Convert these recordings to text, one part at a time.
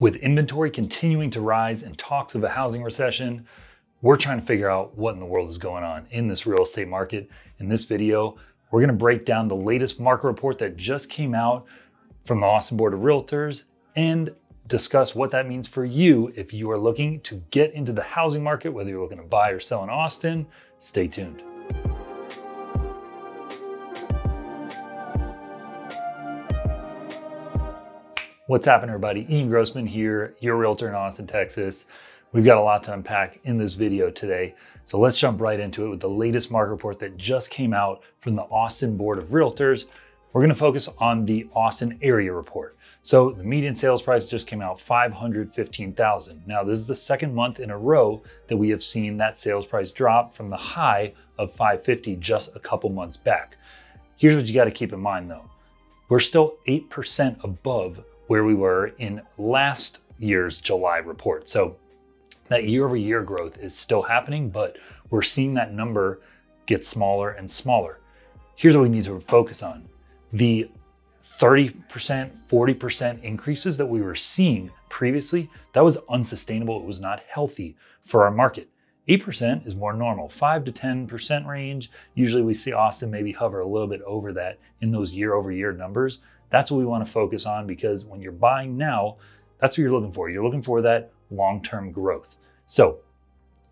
With inventory continuing to rise and talks of a housing recession, we're trying to figure out what in the world is going on in this real estate market. In this video, we're going to break down the latest market report that just came out from the Austin Board of Realtors and discuss what that means for you if you are looking to get into the housing market, whether you're looking to buy or sell in Austin. Stay tuned. What's happening, everybody? Ian Grossman here, your realtor in Austin, Texas. We've got a lot to unpack in this video today, so let's jump right into it with the latest market report that just came out from the Austin Board of Realtors. We're going to focus on the Austin area report. So the median sales price just came out 515,000. Now this is the second month in a row that we have seen that sales price drop from the high of 550 just a couple months back. Here's what you got to keep in mind though. We're still 8% above where we were in last year's July report. So that year over year growth is still happening, but we're seeing that number get smaller and smaller. Here's what we need to focus on. The 30%, 40% increases that we were seeing previously, that was unsustainable. It was not healthy for our market. 8% is more normal, 5 to 10% range. Usually we see Austin maybe hover a little bit over that in those year over year numbers. That's what we want to focus on because when you're buying now, that's what you're looking for. You're looking for that long term growth. So,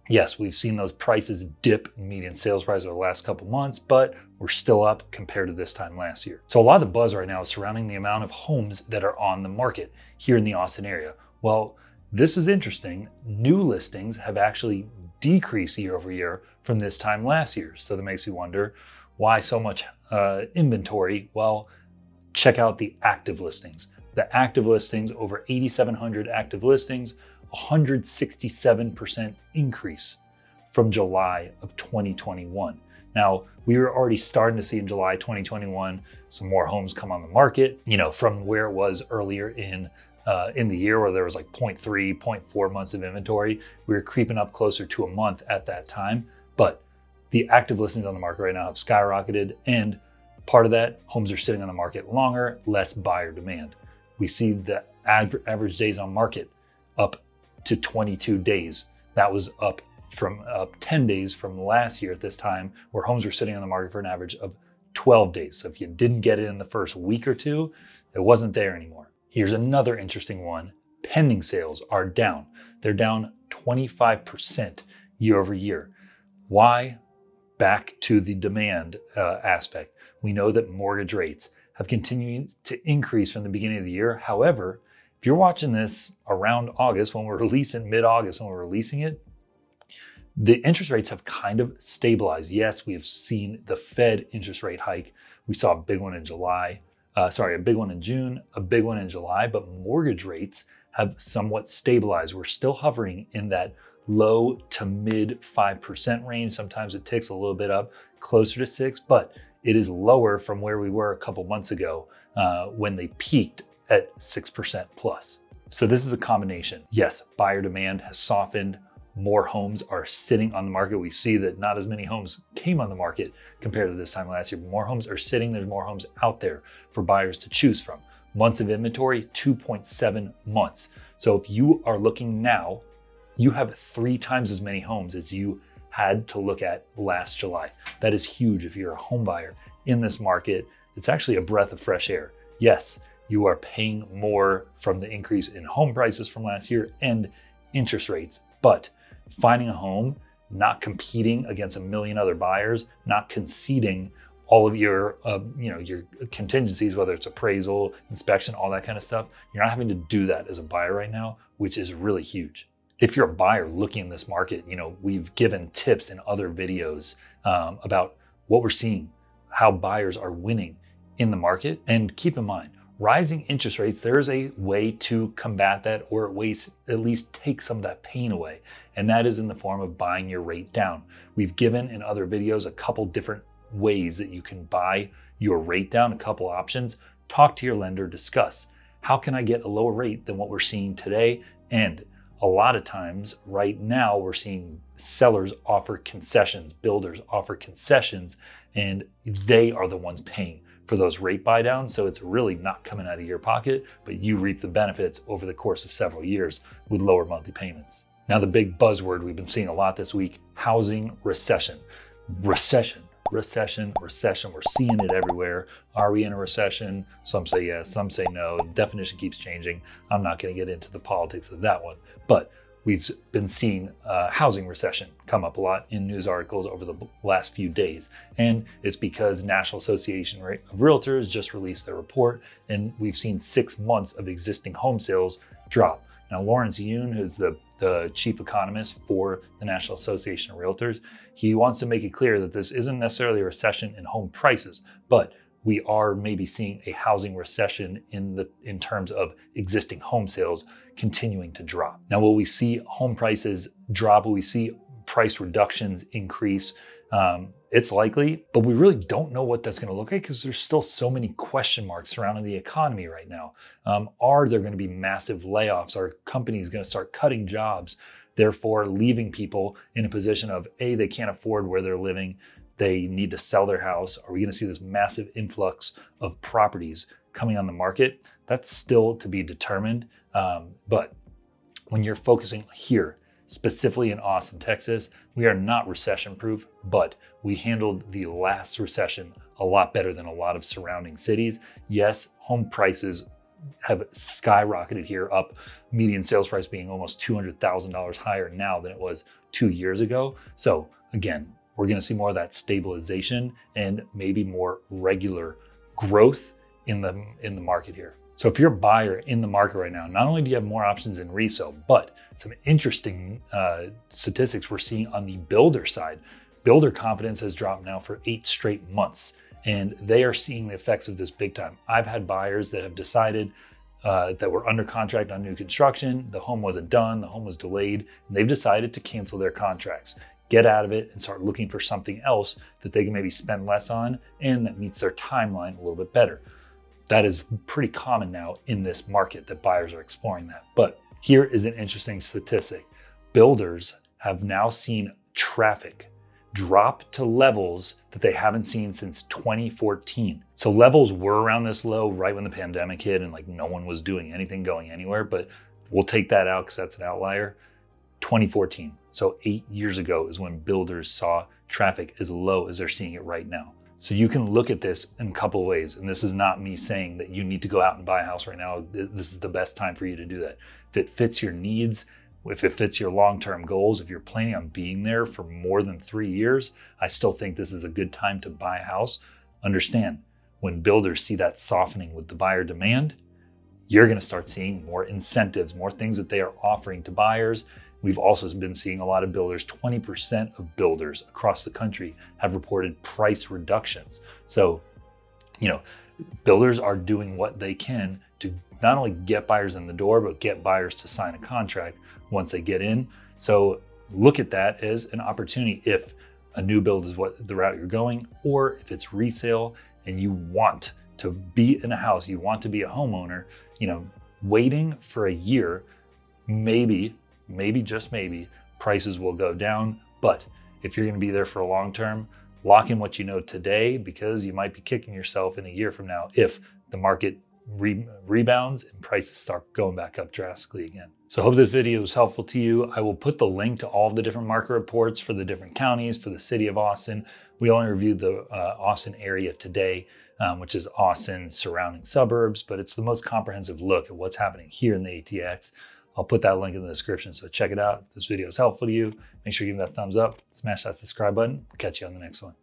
yes, we've seen those prices dip in median sales price over the last couple months, but we're still up compared to this time last year. So, a lot of the buzz right now is surrounding the amount of homes that are on the market here in the Austin area. Well, this is interesting. New listings have actually decreased year over year from this time last year. So that makes you wonder why so much uh, inventory? Well, check out the active listings. The active listings, over 8,700 active listings, 167% increase from July of 2021. Now, we were already starting to see in July 2021 some more homes come on the market, you know, from where it was earlier in uh, in the year where there was like 0.3, 0.4 months of inventory. We were creeping up closer to a month at that time, but the active listings on the market right now have skyrocketed and Part of that, homes are sitting on the market longer, less buyer demand. We see the average days on market up to 22 days. That was up from up 10 days from last year at this time, where homes were sitting on the market for an average of 12 days. So if you didn't get it in the first week or two, it wasn't there anymore. Here's another interesting one. Pending sales are down. They're down 25% year over year. Why? Back to the demand uh, aspect. We know that mortgage rates have continued to increase from the beginning of the year. However, if you're watching this around August, when we're releasing mid August, when we're releasing it, the interest rates have kind of stabilized. Yes, we have seen the Fed interest rate hike. We saw a big one in July, uh, sorry, a big one in June, a big one in July, but mortgage rates have somewhat stabilized. We're still hovering in that low to mid 5% range. Sometimes it ticks a little bit up closer to six, but it is lower from where we were a couple months ago uh, when they peaked at 6% plus. So this is a combination. Yes, buyer demand has softened. More homes are sitting on the market. We see that not as many homes came on the market compared to this time last year. More homes are sitting. There's more homes out there for buyers to choose from. Months of inventory, 2.7 months. So if you are looking now, you have three times as many homes as you had to look at last July. That is huge if you're a home buyer in this market. It's actually a breath of fresh air. Yes, you are paying more from the increase in home prices from last year and interest rates, but finding a home, not competing against a million other buyers, not conceding all of your uh, you know your contingencies whether it's appraisal inspection all that kind of stuff you're not having to do that as a buyer right now which is really huge if you're a buyer looking in this market, you know, we've given tips in other videos um, about what we're seeing, how buyers are winning in the market. And keep in mind, rising interest rates, there is a way to combat that or ways at least take some of that pain away. And that is in the form of buying your rate down. We've given in other videos a couple different ways that you can buy your rate down, a couple options. Talk to your lender, discuss. How can I get a lower rate than what we're seeing today? And a lot of times right now we're seeing sellers offer concessions, builders offer concessions, and they are the ones paying for those rate buy downs. So it's really not coming out of your pocket, but you reap the benefits over the course of several years with lower monthly payments. Now, the big buzzword we've been seeing a lot this week housing recession. Recession, recession, recession. We're seeing it everywhere. Are we in a recession? Some say yes, some say no. Definition keeps changing. I'm not going to get into the politics of that one. But we've been seeing uh, housing recession come up a lot in news articles over the last few days. And it's because National Association of Realtors just released their report, and we've seen six months of existing home sales drop. Now, Lawrence Yun, who's the, the chief economist for the National Association of Realtors, he wants to make it clear that this isn't necessarily a recession in home prices, but we are maybe seeing a housing recession in the in terms of existing home sales continuing to drop. Now, will we see home prices drop? Will we see price reductions increase? Um, it's likely, but we really don't know what that's going to look like because there's still so many question marks surrounding the economy right now. Um, are there going to be massive layoffs? Are companies going to start cutting jobs, therefore leaving people in a position of a they can't afford where they're living, they need to sell their house? Are we going to see this massive influx of properties coming on the market? That's still to be determined. Um, but when you're focusing here, specifically in Austin, Texas, we are not recession proof, but we handled the last recession a lot better than a lot of surrounding cities. Yes, home prices have skyrocketed here, up median sales price being almost $200,000 higher now than it was two years ago. So, again, we're going to see more of that stabilization and maybe more regular growth in the in the market here. So if you're a buyer in the market right now, not only do you have more options in resale, but some interesting uh, statistics we're seeing on the builder side. Builder confidence has dropped now for eight straight months, and they are seeing the effects of this big time. I've had buyers that have decided uh, that were under contract on new construction. The home wasn't done, the home was delayed, and they've decided to cancel their contracts get out of it and start looking for something else that they can maybe spend less on and that meets their timeline a little bit better. That is pretty common now in this market that buyers are exploring that. But here is an interesting statistic builders have now seen traffic drop to levels that they haven't seen since 2014. So levels were around this low right when the pandemic hit and like no one was doing anything going anywhere, but we'll take that out because that's an outlier. 2014. So eight years ago is when builders saw traffic as low as they're seeing it right now. So you can look at this in a couple ways. And this is not me saying that you need to go out and buy a house right now. This is the best time for you to do that. If it fits your needs, if it fits your long-term goals, if you're planning on being there for more than three years, I still think this is a good time to buy a house. Understand, when builders see that softening with the buyer demand, you're going to start seeing more incentives, more things that they are offering to buyers We've also been seeing a lot of builders, 20% of builders across the country have reported price reductions. So, you know, builders are doing what they can to not only get buyers in the door, but get buyers to sign a contract once they get in. So look at that as an opportunity if a new build is what the route you're going, or if it's resale and you want to be in a house, you want to be a homeowner, you know, waiting for a year, maybe maybe just maybe prices will go down. But if you're going to be there for a long term, lock in what you know today because you might be kicking yourself in a year from now if the market re- rebounds and prices start going back up drastically again. So hope this video was helpful to you. I will put the link to all the different market reports for the different counties, for the city of Austin. We only reviewed the uh, Austin area today, um, which is Austin surrounding suburbs, but it's the most comprehensive look at what's happening here in the ATX. I'll put that link in the description, so check it out. If this video is helpful to you, make sure you give that thumbs up, smash that subscribe button. catch you on the next one.